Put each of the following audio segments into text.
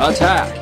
Attack!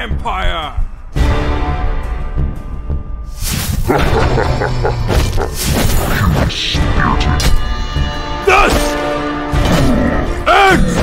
Empire! Thus ends